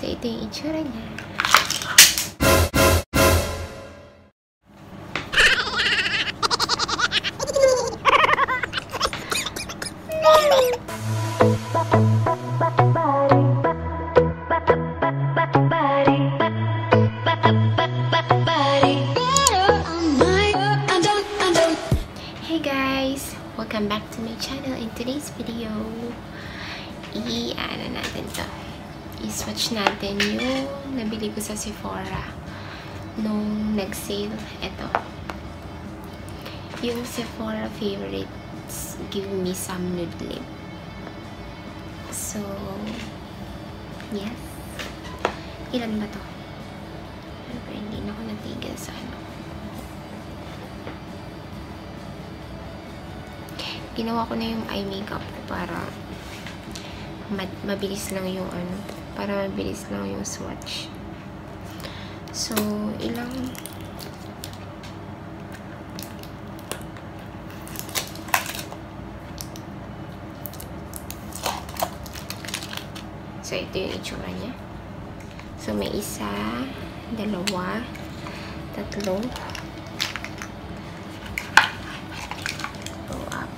So, ito yung itsura niya. Hey guys! Welcome back to my channel. In today's video, i-ano natin to. I-swatch natin yung nabili ko sa Sephora nung nag-sale. Ito. Yung Sephora favorites give me some nude lip. So, yes. Ilan ba to? Pero hindi na ako natigil sa ano. ginawa ko na yung eye makeup para ma- mabilis lang yung ano, para mabilis lang yung swatch. So, ilang So, ito yung itsura niya. So, may isa, dalawa, tatlo,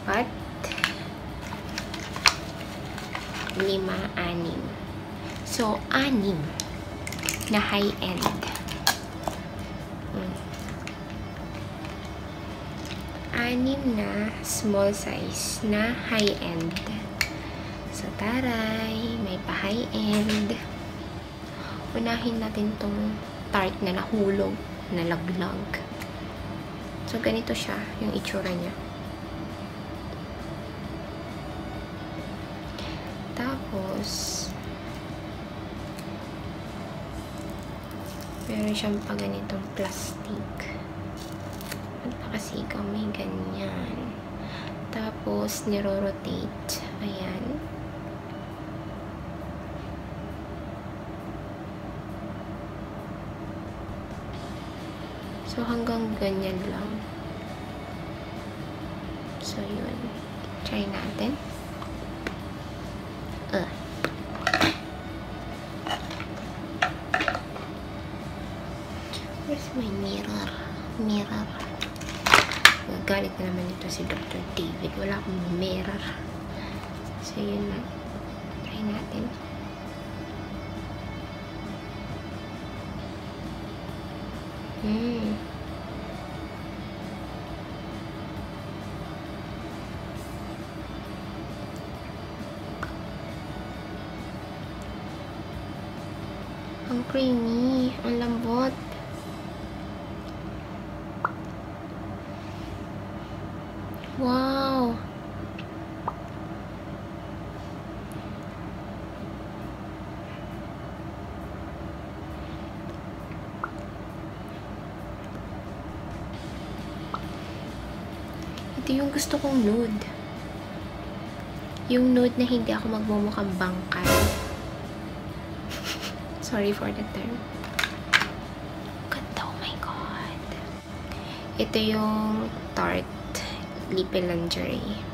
apat, lima, anim. So, anim na high-end. Hmm. Anim na small size na high-end. So, taray, may pa-high-end. Unahin natin tong tart na nahulog, na laglag. So, ganito siya, yung itsura niya. Tapos, meron siyang pa ganitong plastic. At nakasigaw may ganyan. Tapos, niro-rotate. Ayan. So, hanggang ganyan lang. So, yun. Try natin. Uh. Where's my mirror? Mirror. Galit na naman ito si Dr. David. Wala akong mirror. So, yun na. Try natin. Hmm. Ang creamy. Ang lambot. Wow! Ito yung gusto kong nude. Yung nude na hindi ako magmumukhang bangkay. Sorry for the term. Ganda, oh my god. Ito yung Tarte Lippy Lingerie.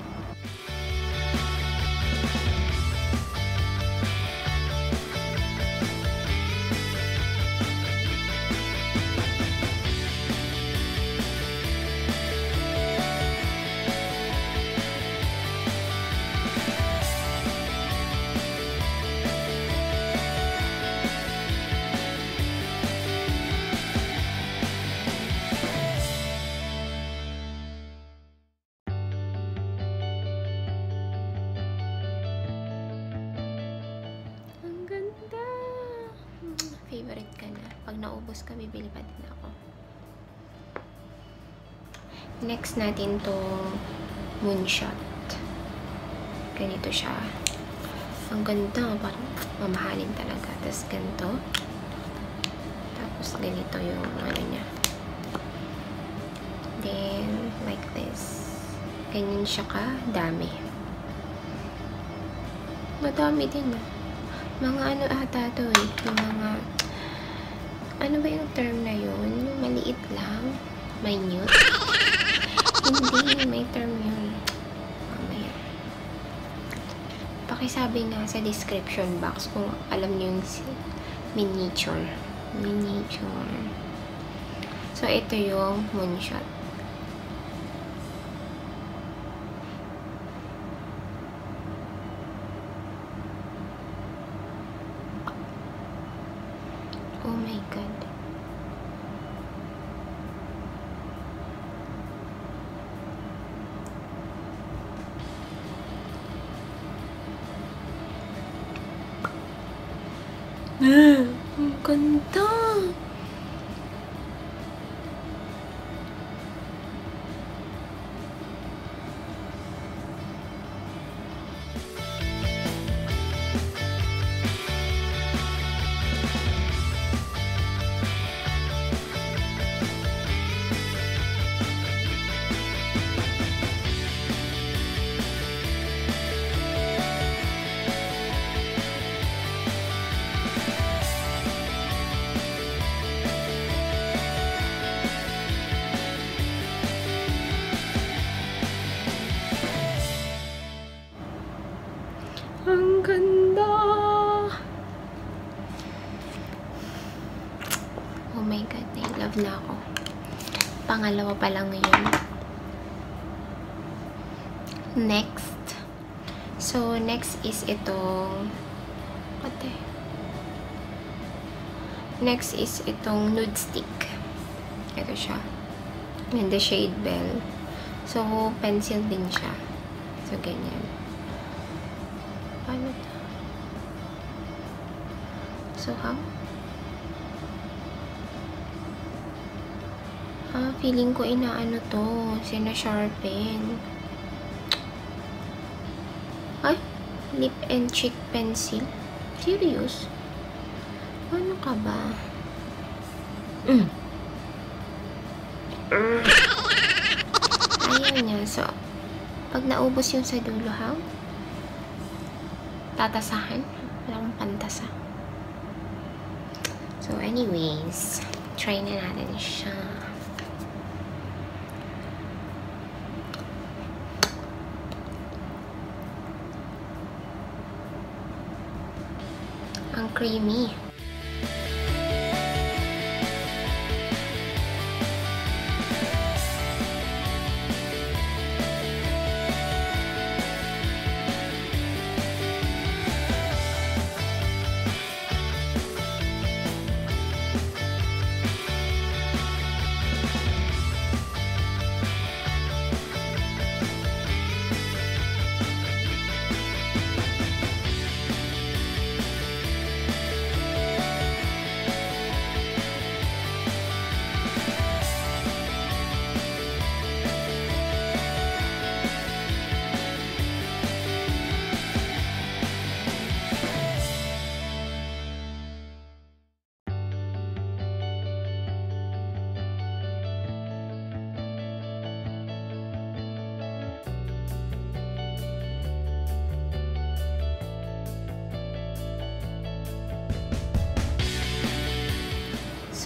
Pag naubos ka, bibili pa din ako. Next natin to moonshot. Ganito siya. Ang ganda. Parang mamahalin talaga. Tapos ganito. Tapos ganito yung ano niya. Then, like this. Ganyan siya ka. Dami. Madami din ah. Mga ano ata to eh. Yung mga, ano ba yung term na yun? Yung maliit lang. Minute. Hindi, may term yun. Mamaya. Pakisabi nga sa description box kung alam niyo yung miniature. Miniature. So, ito yung moonshot. Oh my God. Ah, ang ganda. Pangalawa pa lang ngayon. Next. So, next is itong... The? Next is itong nude stick. Ito siya. And the shade bell. So, pencil din siya. So, ganyan. Paano? So, how? Ah, feeling ko inaano to. Sina-sharpen. Ay, lip and cheek pencil. Serious? Ano ka ba? Mm. Ayaw niya. So, pag naubos yung sa dulo, how? tatasahan. Wala akong pantasa. So, anyways, try na natin siya. Creamy.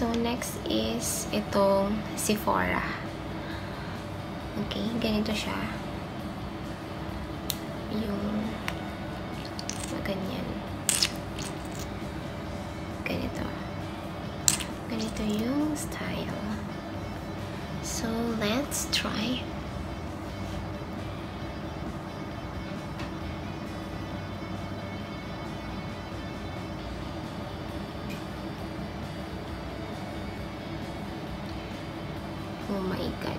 So, next is itong Sephora. Okay, ganito siya. Yung ganyan. Ganito. Ganito yung style. So, let's try. Oh my God.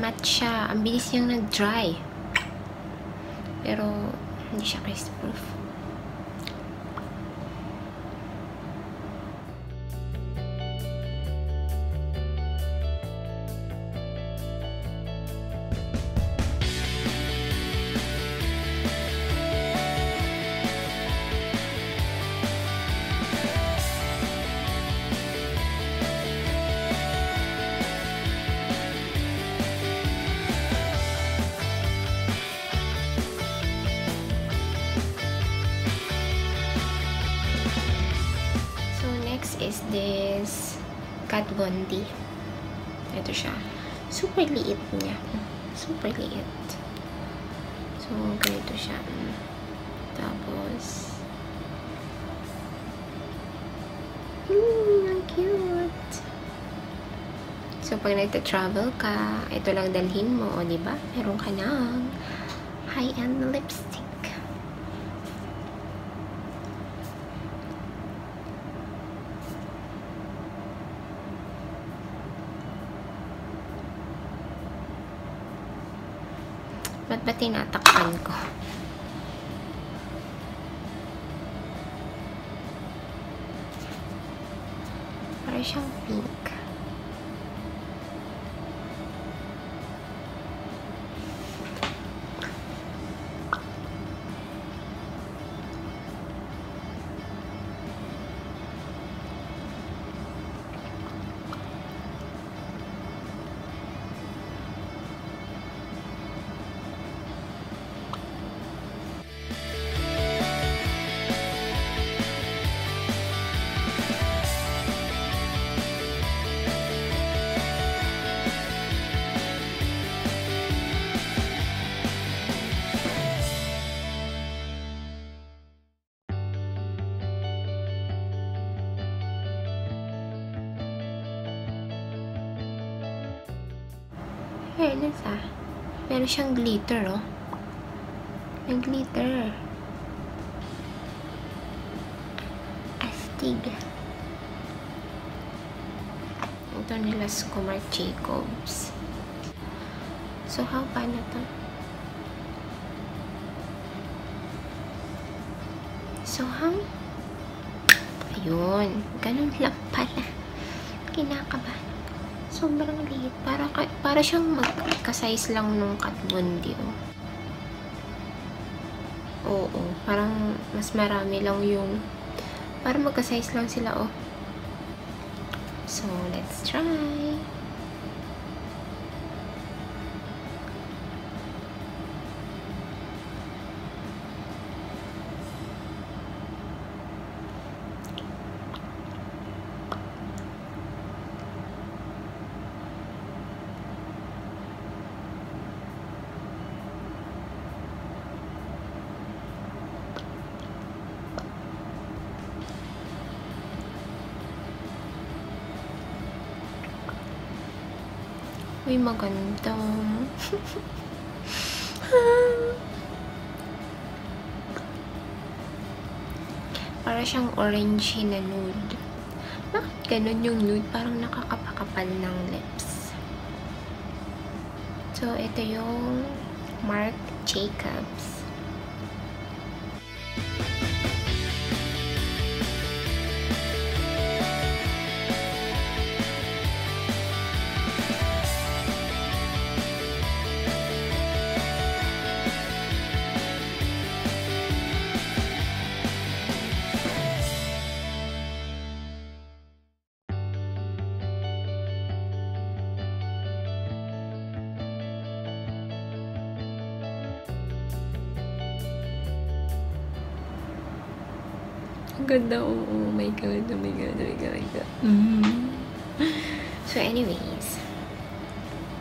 Matte siya. Ang bilis niyang nag-dry. Pero, hindi siya crisp proof. Is this Kat Von D. Ito siya. Super liit niya. Super liit. So, ganito siya. Tapos, Hmm, ang cute. So, pag nagta-travel ka, ito lang dalhin mo, o, diba? Meron ka ng high-end lipstick. Ba't ba tinatakpan ko? Para siyang pink. Fairness ah. Meron siyang glitter oh. May glitter. Astig. Ito nila Scumar Jacobs. So, how paano to? So, how? Ayun. Ganun lang pala. Kinakabahan. Sobrang liit. Para, para siyang magka-size lang nung Kat Bondi, oh. Oo. Parang mas marami lang yung... Para magka-size lang sila, oh. So, let's try. Uy, maganda. Para siyang orangey na nude. Bakit ganun yung nude? Parang nakakapakapal ng lips. So, ito yung Marc Jacobs. Ang ganda. Oh, oh my God, oh my God, oh my God, oh my God. Mm. So, anyways,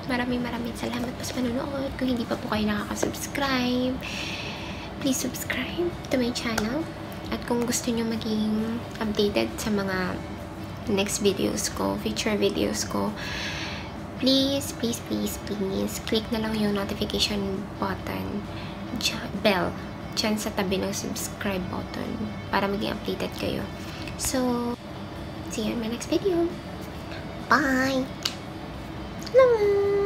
maraming maraming salamat po sa panonood. Kung hindi pa po kayo nakaka-subscribe, please subscribe to my channel. At kung gusto nyo maging updated sa mga next videos ko, future videos ko, please, please, please, please, click na lang yung notification button, bell, dyan sa tabi ng subscribe button para maging updated kayo. So, see you in my next video. Bye! Salamat!